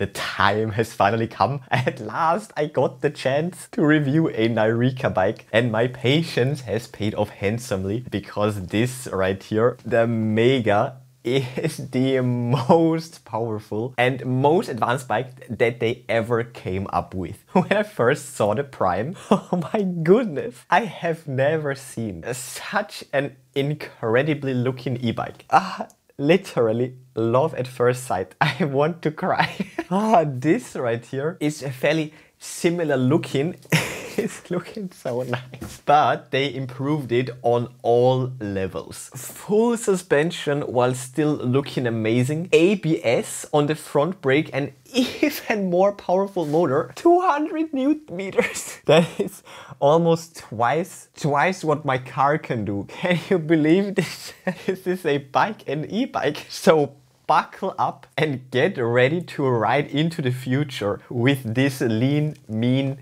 The time has finally come. At last I got the chance to review a Nireeka bike and my patience has paid off handsomely because this right here, the Mega is the most powerful and most advanced bike that they ever came up with. When I first saw the Prime, oh my goodness, I have never seen such an incredibly looking e-bike. Ah, literally love at first sight. I want to cry. ah, this right here is a fairly similar looking. it's looking so nice. But they improved it on all levels. Full suspension while still looking amazing. ABS on the front brake and even more powerful motor, 200 newton meters. That is almost twice, twice what my car can do. Can you believe this? this is a bike, an e-bike. So buckle up and get ready to ride into the future with this lean, mean,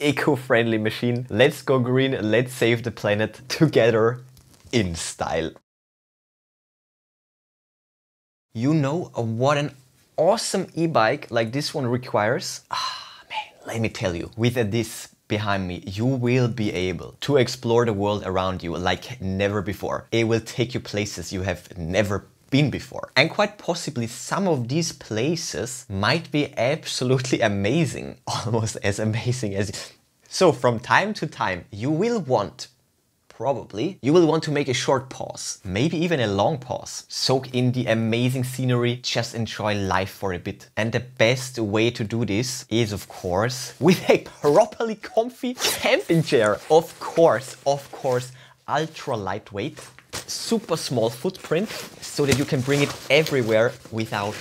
eco-friendly machine. Let's go green, let's save the planet together in style. You know what an awesome e-bike like this one requires? Ah, man, let me tell you, with this behind me, you will be able to explore the world around you like never before. It will take you places you have never been before. And quite possibly some of these places might be absolutely amazing, almost as amazing as... So from time to time, you will want probably, you will want to make a short pause, maybe even a long pause. Soak in the amazing scenery, just enjoy life for a bit. And the best way to do this is of course with a properly comfy camping chair. Of course, of course, ultra lightweight, super small footprint so that you can bring it everywhere without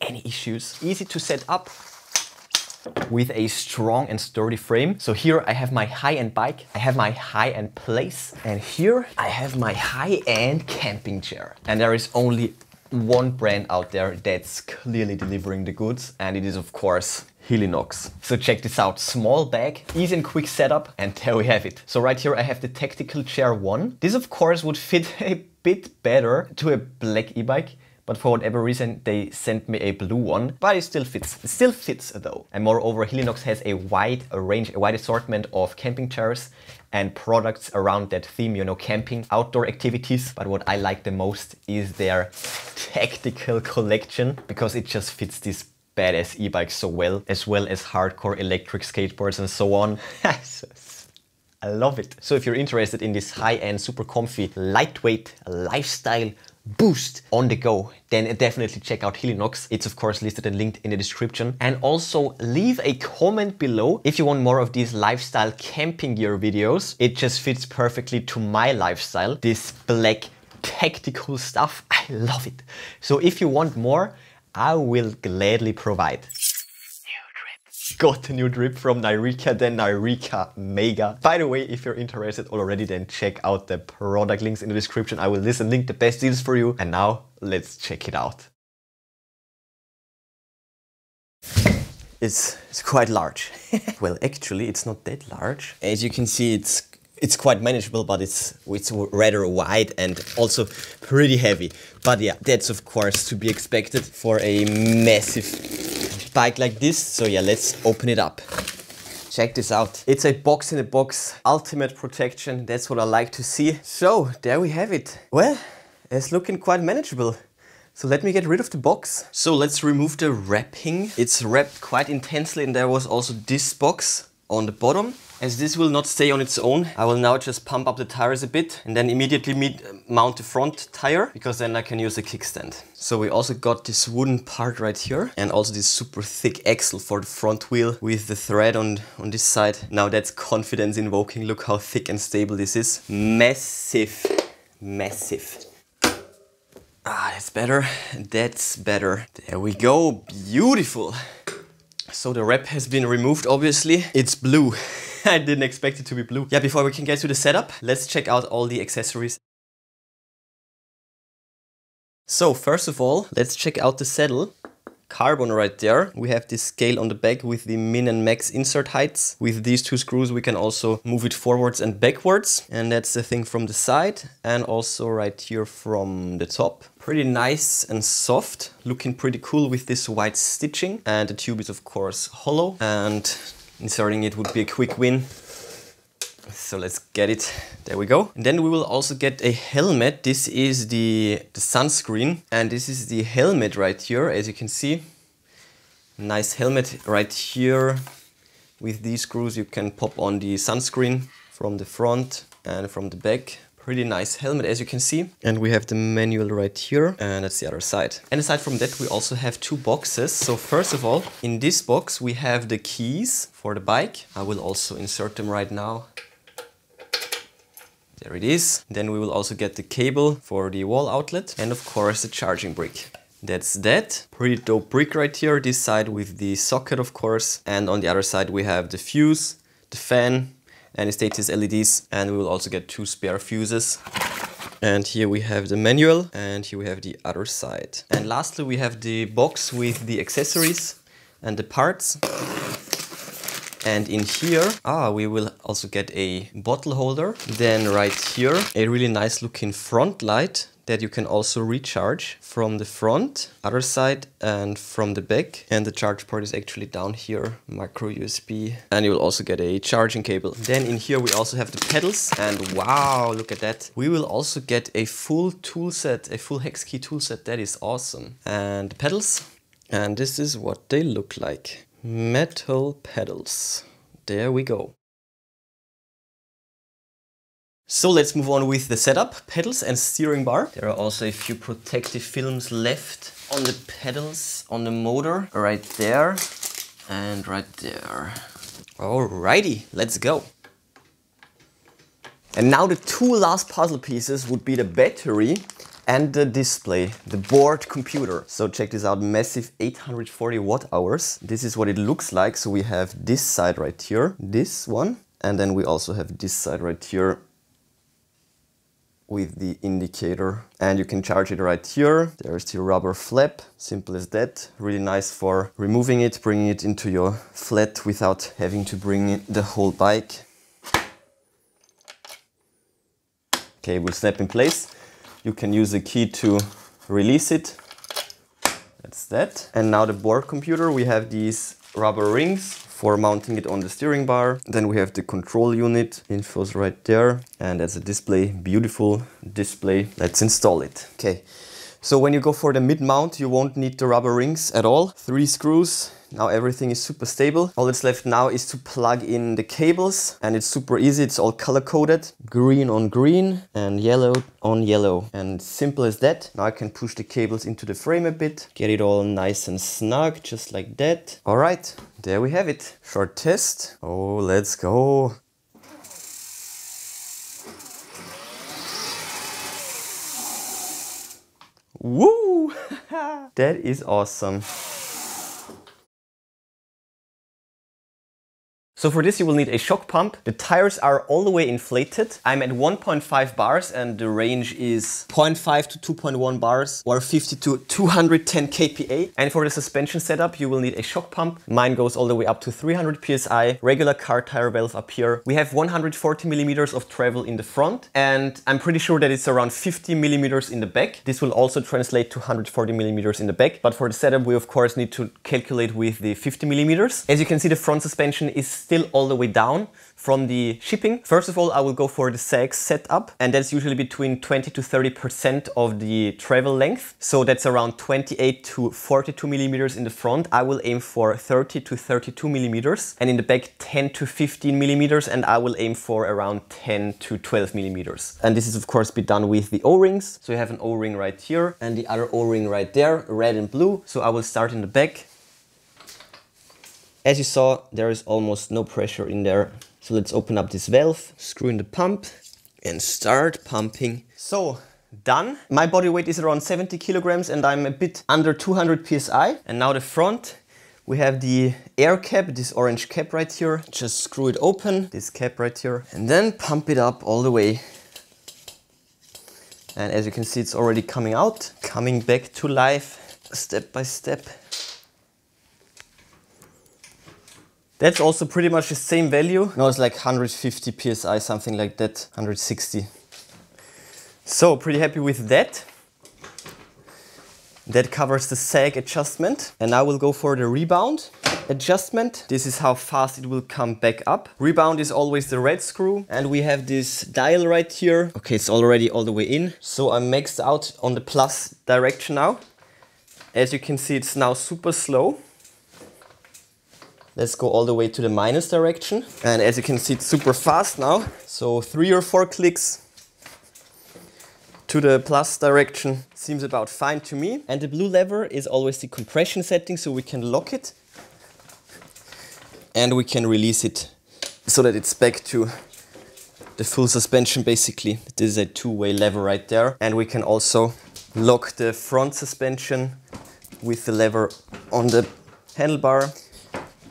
any issues. Easy to set up, with a strong and sturdy frame. So here I have my high-end bike, I have my high-end place, and here I have my high-end camping chair. And there is only one brand out there that's clearly delivering the goods, and it is of course Helinox. So check this out, small bag, easy and quick setup, and there we have it. So right here I have the Tactical Chair 1. This of course would fit a bit better to a black e-bike, but for whatever reason they sent me a blue one, but it still fits. It still fits though. And moreover, Helinox has a wide range, a wide assortment of camping chairs and products around that theme, you know, camping, outdoor activities. But what I like the most is their tactical collection because it just fits this badass e-bikes so well, as well as hardcore electric skateboards and so on. I love it. So if you're interested in this high-end, super comfy, lightweight lifestyle boost on the go, then definitely check out Helinox. It's of course listed and linked in the description. And also leave a comment below if you want more of these lifestyle camping gear videos. It just fits perfectly to my lifestyle. This black tactical stuff, I love it. So if you want more, I will gladly provide got a new drip from Nireeka, the Nireeka Mega. By the way, if you're interested already, then check out the product links in the description. I will list and link the best deals for you. And now let's check it out. It's, it's quite large. well, actually, it's not that large. As you can see, it's it's quite manageable, but it's it's rather wide and also pretty heavy. But yeah, that's of course to be expected for a massive bike like this. So yeah, let's open it up. Check this out. It's a box in a box, ultimate protection. That's what I like to see. So there we have it. Well, it's looking quite manageable. So let me get rid of the box. So let's remove the wrapping. It's wrapped quite intensely and there was also this box on the bottom. As this will not stay on its own, I will now just pump up the tires a bit and then immediately meet, mount the front tire because then I can use a kickstand. So we also got this wooden part right here and also this super thick axle for the front wheel with the thread on, on this side. Now that's confidence invoking. Look how thick and stable this is. Massive, massive. Ah, that's better. That's better. There we go. Beautiful. So the wrap has been removed, obviously. It's blue. I didn't expect it to be blue. Yeah, before we can get to the setup, let's check out all the accessories. So first of all, let's check out the saddle. Carbon right there. We have this scale on the back with the min and max insert heights. With these two screws we can also move it forwards and backwards. And that's the thing from the side and also right here from the top. Pretty nice and soft, looking pretty cool with this white stitching. And the tube is of course hollow and inserting it would be a quick win. So let's get it. There we go. And then we will also get a helmet. This is the, the sunscreen and this is the helmet right here, as you can see. Nice helmet right here. With these screws you can pop on the sunscreen from the front and from the back. Pretty nice helmet as you can see. And we have the manual right here and that's the other side. And aside from that we also have two boxes. So first of all, in this box we have the keys for the bike. I will also insert them right now. There it is. Then we will also get the cable for the wall outlet and of course the charging brick. That's that. Pretty dope brick right here. This side with the socket of course. And on the other side we have the fuse, the fan, and status LEDs. And we will also get two spare fuses. And here we have the manual and here we have the other side. And lastly we have the box with the accessories and the parts. And in here, ah, we will also get a bottle holder. Then right here, a really nice looking front light that you can also recharge from the front, other side and from the back. And the charge port is actually down here, micro USB. And you will also get a charging cable. Then in here we also have the pedals and wow, look at that. We will also get a full tool set, a full hex key tool set. That is awesome. And the pedals. And this is what they look like metal pedals. There we go. So let's move on with the setup, pedals and steering bar. There are also a few protective films left on the pedals, on the motor, right there and right there. Alrighty, let's go. And now the two last puzzle pieces would be the battery and the display, the board computer. So check this out, massive 840 watt hours. This is what it looks like. So we have this side right here, this one, and then we also have this side right here with the indicator and you can charge it right here. There's the rubber flap, simple as that. Really nice for removing it, bringing it into your flat without having to bring the whole bike. Will snap in place. You can use a key to release it. That's that. And now the board computer, we have these rubber rings for mounting it on the steering bar. Then we have the control unit, info's right there. And as a display, beautiful display. Let's install it. Okay, so when you go for the mid mount, you won't need the rubber rings at all. Three screws, now everything is super stable. All that's left now is to plug in the cables and it's super easy. It's all color coded. Green on green and yellow on yellow. And simple as that. Now I can push the cables into the frame a bit. Get it all nice and snug, just like that. All right, there we have it. Short test. Oh, let's go. Woo! that is awesome. So for this you will need a shock pump. The tires are all the way inflated. I'm at 1.5 bars and the range is 0.5 to 2.1 bars or 50 to 210 kPa. And for the suspension setup you will need a shock pump. Mine goes all the way up to 300 psi, regular car tire valve up here. We have 140 millimeters of travel in the front and I'm pretty sure that it's around 50 millimeters in the back. This will also translate to 140 millimeters in the back. But for the setup we of course need to calculate with the 50 millimeters. As you can see the front suspension is still all the way down from the shipping. First of all, I will go for the sag setup and that's usually between 20 to 30% of the travel length. So that's around 28 to 42 millimeters in the front. I will aim for 30 to 32 millimeters and in the back 10 to 15 millimeters and I will aim for around 10 to 12 millimeters. And this is of course be done with the O-rings. So you have an O-ring right here and the other O-ring right there, red and blue. So I will start in the back as you saw, there is almost no pressure in there. So let's open up this valve, screw in the pump and start pumping. So done. My body weight is around 70 kilograms and I'm a bit under 200 psi. And now the front, we have the air cap, this orange cap right here. Just screw it open, this cap right here, and then pump it up all the way. And as you can see, it's already coming out, coming back to life step by step. That's also pretty much the same value. No, it's like 150 PSI, something like that, 160. So pretty happy with that. That covers the sag adjustment. And now we'll go for the rebound adjustment. This is how fast it will come back up. Rebound is always the red screw. And we have this dial right here. Okay, it's already all the way in. So I'm maxed out on the plus direction now. As you can see, it's now super slow. Let's go all the way to the minus direction. And as you can see, it's super fast now. So three or four clicks to the plus direction seems about fine to me. And the blue lever is always the compression setting, so we can lock it. And we can release it so that it's back to the full suspension basically. This is a two-way lever right there. And we can also lock the front suspension with the lever on the handlebar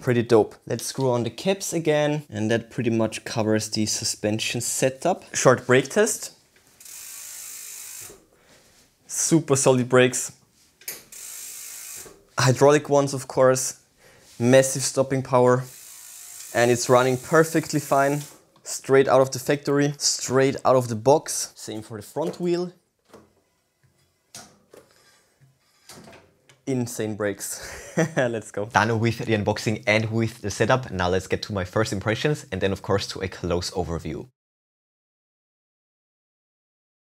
pretty dope. Let's screw on the caps again and that pretty much covers the suspension setup. Short brake test. Super solid brakes. Hydraulic ones of course. Massive stopping power. And it's running perfectly fine. Straight out of the factory, straight out of the box. Same for the front wheel. Insane brakes. let's go. Done with the unboxing and with the setup. Now let's get to my first impressions and then of course to a close overview.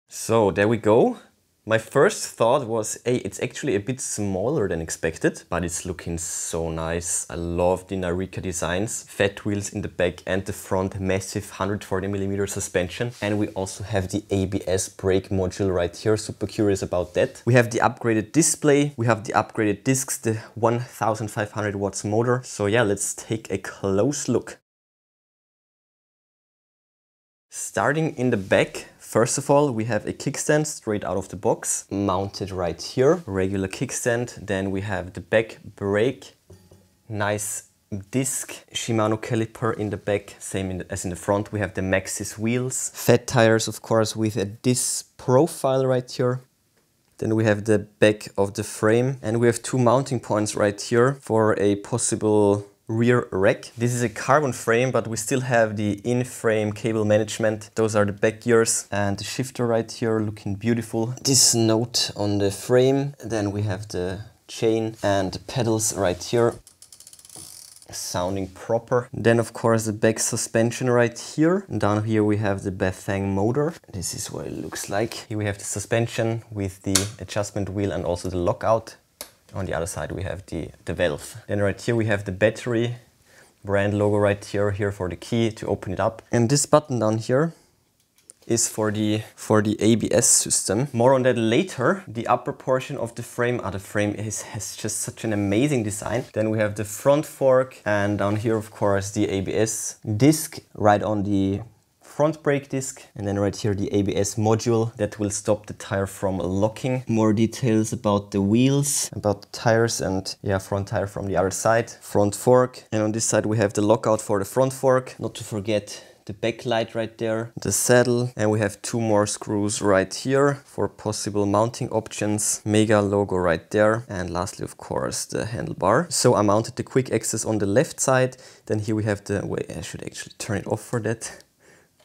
So there we go. My first thought was, hey, it's actually a bit smaller than expected, but it's looking so nice. I love the Nireeka designs, fat wheels in the back and the front, massive 140 millimeter suspension. And we also have the ABS brake module right here. Super curious about that. We have the upgraded display. We have the upgraded discs, the 1500 watts motor. So yeah, let's take a close look. Starting in the back, first of all, we have a kickstand straight out of the box, mounted right here, regular kickstand. Then we have the back brake, nice disc, Shimano caliper in the back, same in the, as in the front. We have the Maxxis wheels, fat tires, of course, with a disc profile right here. Then we have the back of the frame and we have two mounting points right here for a possible rear rack. This is a carbon frame, but we still have the in-frame cable management. Those are the back gears and the shifter right here looking beautiful. This note on the frame. Then we have the chain and the pedals right here sounding proper. Then of course the back suspension right here. And down here we have the Bafang motor. This is what it looks like. Here we have the suspension with the adjustment wheel and also the lockout on the other side we have the, the valve. Then right here we have the battery brand logo right here, here for the key to open it up. And this button down here is for the for the ABS system. More on that later. The upper portion of the frame, ah, the frame is, has just such an amazing design. Then we have the front fork and down here of course the ABS disc right on the front brake disc and then right here the ABS module that will stop the tire from locking. More details about the wheels, about the tires and yeah, front tire from the other side. Front fork and on this side we have the lockout for the front fork. Not to forget the backlight right there, the saddle, and we have two more screws right here for possible mounting options. Mega logo right there, and lastly, of course, the handlebar. So I mounted the quick access on the left side. Then here we have the, wait, I should actually turn it off for that.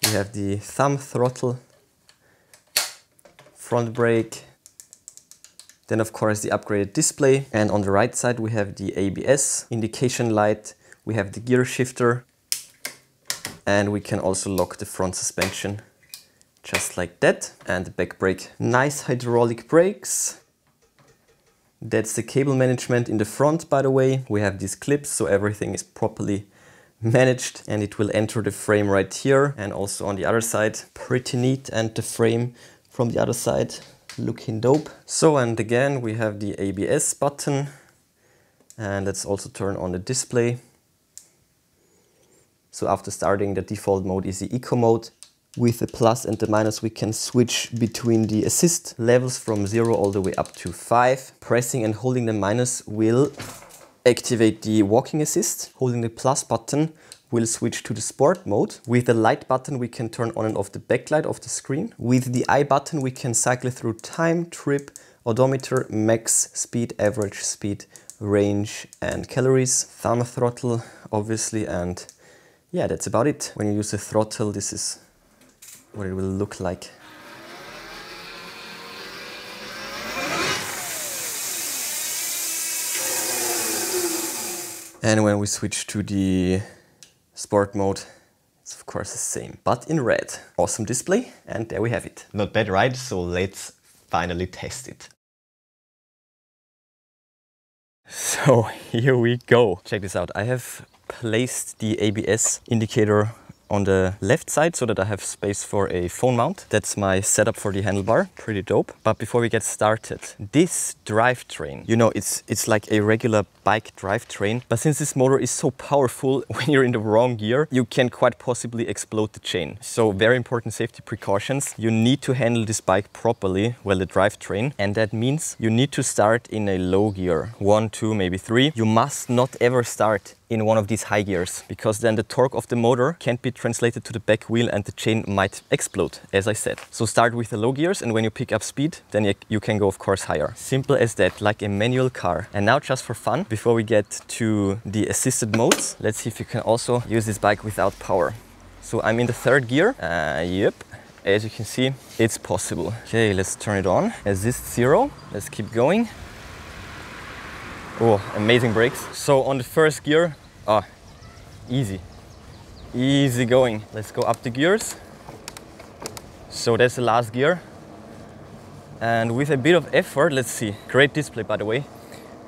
We have the thumb throttle, front brake, then of course the upgraded display. And on the right side we have the ABS indication light, we have the gear shifter, and we can also lock the front suspension just like that. And the back brake. Nice hydraulic brakes. That's the cable management in the front, by the way. We have these clips, so everything is properly managed and it will enter the frame right here and also on the other side. Pretty neat and the frame from the other side looking dope. So and again we have the ABS button and let's also turn on the display. So after starting the default mode is the eco mode. With the plus and the minus we can switch between the assist levels from 0 all the way up to 5 pressing and holding the minus will activate the walking assist. Holding the plus button will switch to the sport mode. With the light button we can turn on and off the backlight of the screen. With the I button we can cycle through time, trip, odometer, max speed, average speed, range and calories, thumb throttle obviously and yeah that's about it. When you use the throttle this is what it will look like. And when we switch to the sport mode, it's of course the same, but in red. Awesome display, and there we have it. Not bad, right? So let's finally test it. So here we go. Check this out. I have placed the ABS indicator on the left side so that I have space for a phone mount. That's my setup for the handlebar, pretty dope. But before we get started, this drivetrain, you know, it's, it's like a regular bike drivetrain, but since this motor is so powerful, when you're in the wrong gear, you can quite possibly explode the chain. So very important safety precautions. You need to handle this bike properly, well, the drivetrain, and that means you need to start in a low gear, one, two, maybe three. You must not ever start in one of these high gears because then the torque of the motor can't be translated to the back wheel and the chain might explode, as I said. So start with the low gears and when you pick up speed, then you can go of course higher. Simple as that, like a manual car. And now just for fun, before we get to the assisted modes, let's see if you can also use this bike without power. So I'm in the third gear, uh, yep. As you can see, it's possible. Okay, let's turn it on. Assist zero, let's keep going. Oh, amazing brakes. So on the first gear, ah, easy, easy going. Let's go up the gears. So that's the last gear. And with a bit of effort, let's see, great display by the way.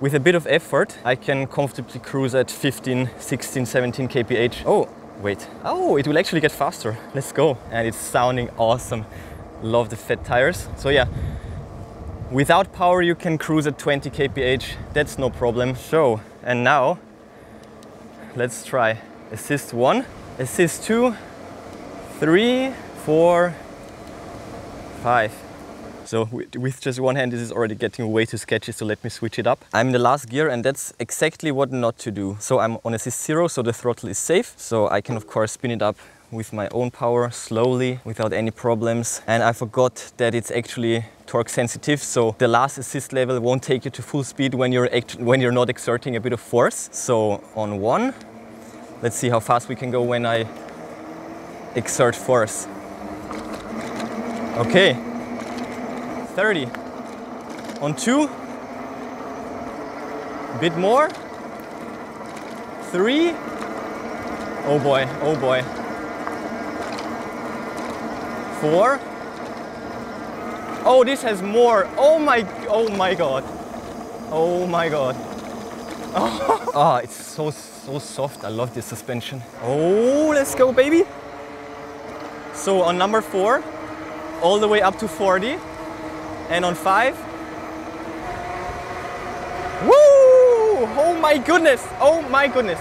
With a bit of effort, I can comfortably cruise at 15, 16, 17 kph. Oh, wait. Oh, it will actually get faster. Let's go. And it's sounding awesome. Love the fat tires. So yeah, Without power you can cruise at 20 kph, that's no problem. So, and now let's try assist one, assist two, three, four, five. So with just one hand this is already getting way too sketchy, so let me switch it up. I'm in the last gear and that's exactly what not to do. So I'm on assist zero, so the throttle is safe. So I can of course spin it up with my own power slowly without any problems. And I forgot that it's actually torque sensitive, so the last assist level won't take you to full speed when you're, when you're not exerting a bit of force. So on one, let's see how fast we can go when I exert force. Okay, 30. On two, a bit more, three, oh boy, oh boy, four. Oh, this has more. Oh my, oh my God. Oh my God. Oh, oh, it's so, so soft. I love this suspension. Oh, let's go, baby. So on number four, all the way up to 40. And on five, woo! Oh my goodness, oh my goodness.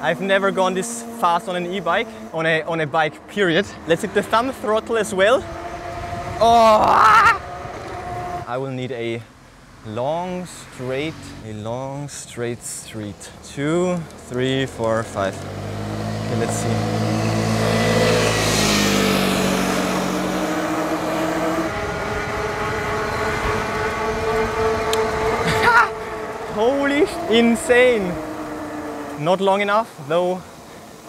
I've never gone this fast on an e-bike, on a, on a bike period. Let's hit the thumb throttle as well. Oh! I will need a long straight, a long straight street. Two, three, four, five. Okay, let's see. Holy insane! Not long enough, though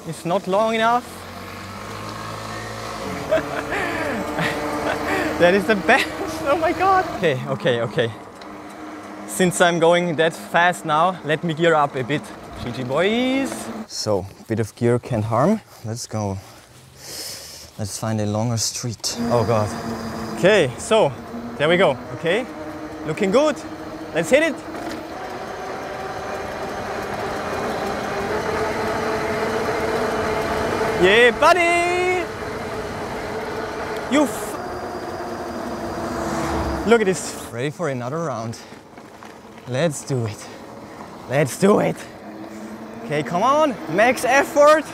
it's not long enough. that is the best, oh my god. Okay, okay, okay. Since I'm going that fast now, let me gear up a bit. GG boys. So, bit of gear can't harm. Let's go. Let's find a longer street. Oh god. Okay, so, there we go, okay? Looking good. Let's hit it. Yeah, buddy! You Look at this. Ready for another round. Let's do it. Let's do it. Okay, come on. Max effort.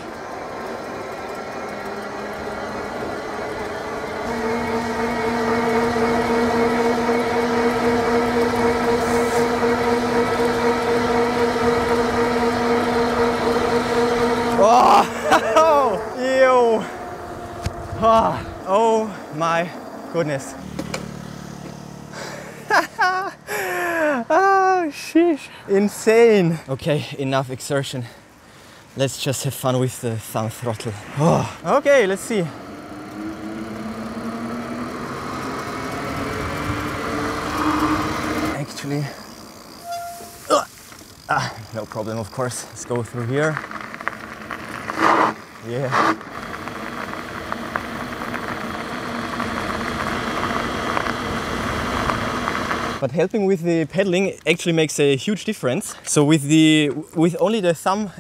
Goodness. Oh shit. Insane. Okay, enough exertion. Let's just have fun with the thumb throttle. Oh. Okay, let's see. Actually, Ugh. ah, no problem, of course. Let's go through here. Yeah. But helping with the pedaling actually makes a huge difference. So with the with only the thumb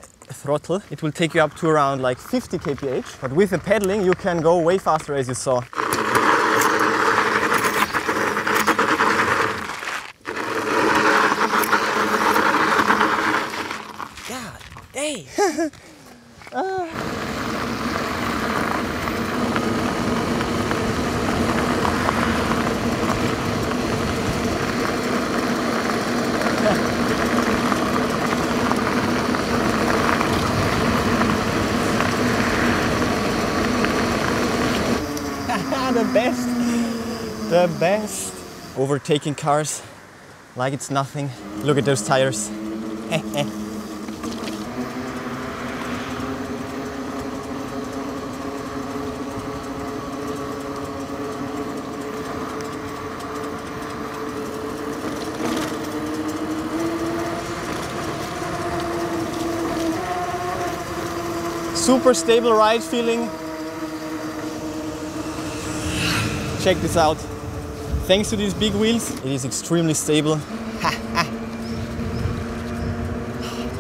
throttle, it will take you up to around like 50 kph. But with the pedaling, you can go way faster as you saw. God, hey! ah. the best. The best. Overtaking cars like it's nothing. Look at those tires. Super stable ride feeling, Check this out. Thanks to these big wheels, it is extremely stable.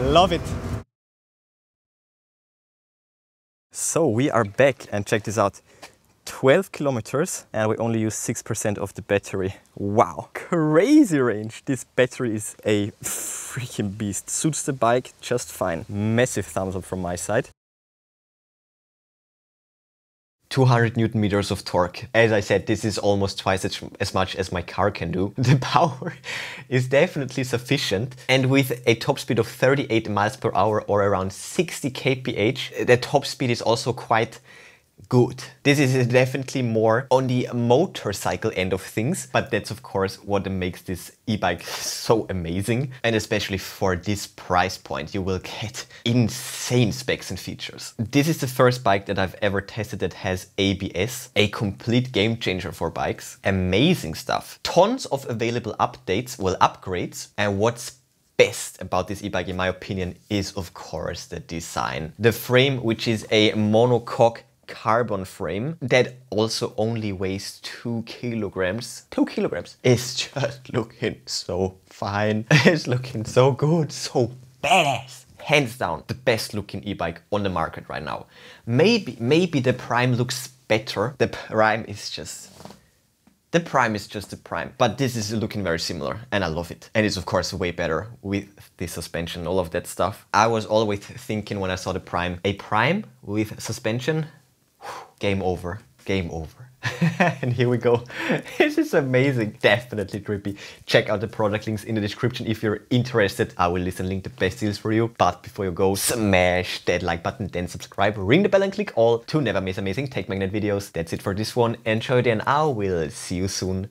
Love it. So we are back and check this out. 12 kilometers and we only use 6% of the battery. Wow, crazy range. This battery is a freaking beast. Suits the bike just fine. Massive thumbs up from my side. 200 newton meters of torque. As I said, this is almost twice as, much as my car can do. The power is definitely sufficient. And with a top speed of 38 miles per hour or around 60 kph, the top speed is also quite good. This is definitely more on the motorcycle end of things, but that's of course what makes this e-bike so amazing. And especially for this price point, you will get insane specs and features. This is the first bike that I've ever tested that has ABS, a complete game changer for bikes. Amazing stuff. Tons of available updates, well upgrades, and what's best about this e-bike in my opinion is of course the design. The frame which is a monocoque carbon frame that also only weighs two kilograms. Two kilograms. It's just looking so fine. It's looking so good, so badass. Hands down, the best looking e-bike on the market right now. Maybe, maybe the Prime looks better. The Prime is just the Prime is just the Prime, but this is looking very similar and I love it. And it's of course way better with the suspension, all of that stuff. I was always thinking when I saw the Prime, a Prime with suspension, game over, game over. and here we go. this is amazing. Definitely trippy. Check out the product links in the description if you're interested. I will list and link the best deals for you. But before you go, smash that like button, then subscribe, ring the bell and click all to never miss amazing Tech Magnet videos. That's it for this one. Enjoy and I will see you soon.